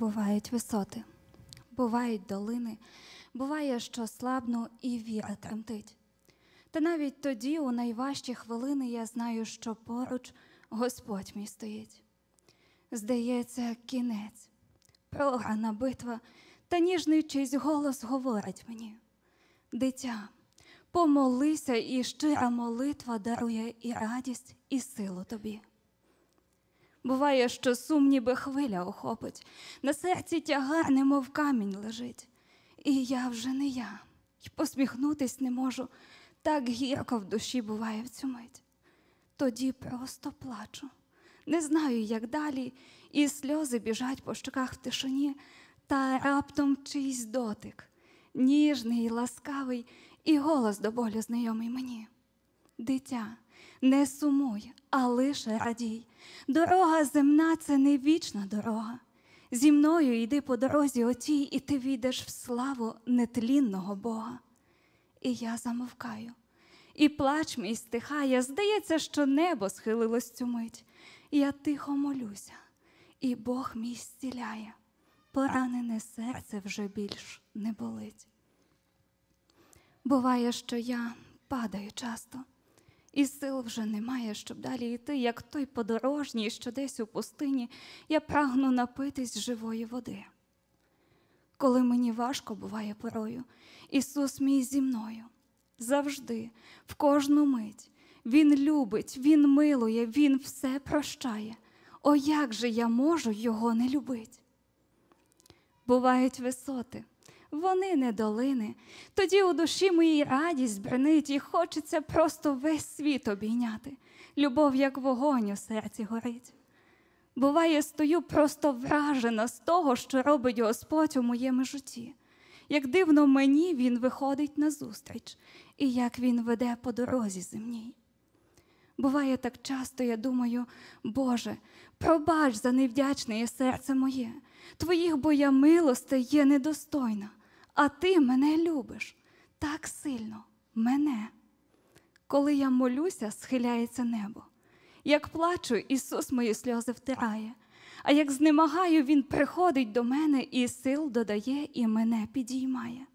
Бувають висоти, бувають долини, буває, що слабну і віра тремтить. Та навіть тоді, у найважчі хвилини, я знаю, що поруч Господь мій стоїть. Здається, кінець, програна битва, та ніжний чийсь голос говорить мені: Дитя, помолися, і щира молитва дарує і радість, і силу тобі. Буває, що сум ніби хвиля охопить, на серці тягар, немов камінь лежить. І я вже не я, й посміхнутись не можу, так гірко в душі буває в цю мить. Тоді просто плачу, не знаю, як далі, і сльози біжать по щоках в тишині, та раптом чийсь дотик, ніжний, ласкавий, і голос до болю знайомий мені. Дитя, не сумуй, а лише радій. Дорога земна це не вічна дорога. Зі мною йди по дорозі отій, і ти війдеш в славу нетлінного Бога. І я замовкаю, і плач мій стихає, здається, що небо схилилось цю мить. Я тихо молюся, і Бог мій зціляє, поранене серце вже більш не болить. Буває, що я падаю часто, і сил вже немає, щоб далі йти, як той подорожній, що десь у пустині я прагну напитись живої води. Коли мені важко буває порою, Ісус мій зі мною завжди, в кожну мить. Він любить, Він милує, Він все прощає. О, як же я можу його не любить? Бувають висоти, вони не долини. Тоді у душі моїй радість бренить, і хочеться просто весь світ обійняти. Любов, як вогонь у серці горить. Буває, стою просто вражена з того, що робить Господь у моєму житті. Як дивно мені Він виходить назустріч, і як Він веде по дорозі земній. Буває так часто, я думаю, Боже, пробач за невдячне серце моє, Твоїх бо я милостей є недостойна, а Ти мене любиш так сильно, мене. Коли я молюся, схиляється небо. Як плачу, Ісус мої сльози втирає, а як знемагаю, Він приходить до мене і сил додає, і мене підіймає.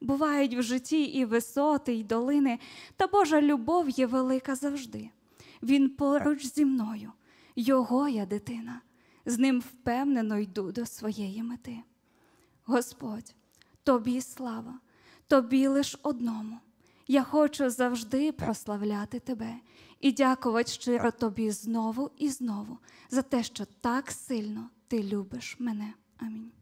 Бувають в житті і висоти, і долини, та Божа любов є велика завжди. Він поруч зі мною, Його я дитина, з ним впевнено йду до своєї мети. Господь, тобі слава, тобі лиш одному. Я хочу завжди прославляти тебе і дякувати щиро тобі знову і знову за те, що так сильно ти любиш мене. Амінь.